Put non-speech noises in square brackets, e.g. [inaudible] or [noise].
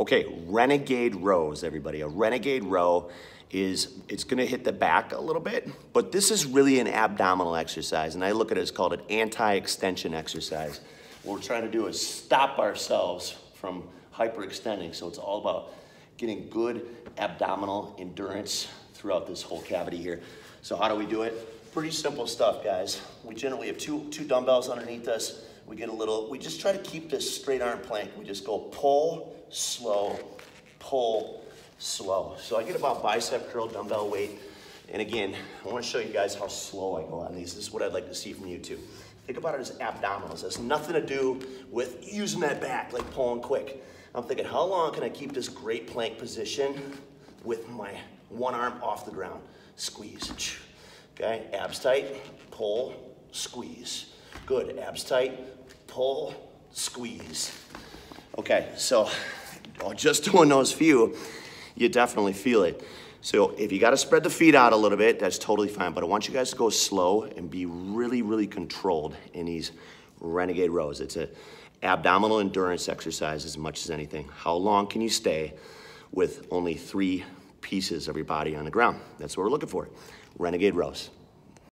Okay, renegade rows, everybody. A renegade row is, it's gonna hit the back a little bit, but this is really an abdominal exercise, and I look at it as called an anti-extension exercise. What we're trying to do is stop ourselves from hyperextending, so it's all about getting good abdominal endurance throughout this whole cavity here. So how do we do it? Pretty simple stuff, guys. We generally have two, two dumbbells underneath us. We get a little, we just try to keep this straight arm plank. We just go pull, slow, pull, slow. So I get about bicep curl dumbbell weight. And again, I wanna show you guys how slow I go on these. This is what I'd like to see from you too. Think about it as abdominals. It has nothing to do with using that back, like pulling quick. I'm thinking, how long can I keep this great plank position with my one arm off the ground? Squeeze. Okay, abs tight, pull, squeeze. Good, abs tight, pull, squeeze. Okay, so just [laughs] doing those few, you definitely feel it. So if you got to spread the feet out a little bit, that's totally fine. But I want you guys to go slow and be really, really controlled in these renegade rows. It's a abdominal endurance exercise as much as anything. How long can you stay with only three pieces of your body on the ground? That's what we're looking for. Renegade rows.